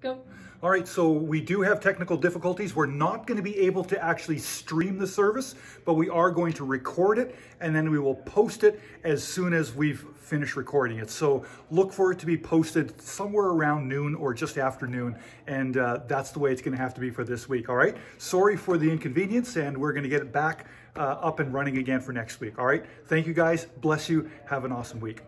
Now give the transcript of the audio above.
Go. All right, so we do have technical difficulties. We're not going to be able to actually stream the service, but we are going to record it and then we will post it as soon as we've finished recording it. So look for it to be posted somewhere around noon or just after noon, and uh, that's the way it's going to have to be for this week. All right. Sorry for the inconvenience, and we're going to get it back uh, up and running again for next week. All right. Thank you guys. Bless you. Have an awesome week.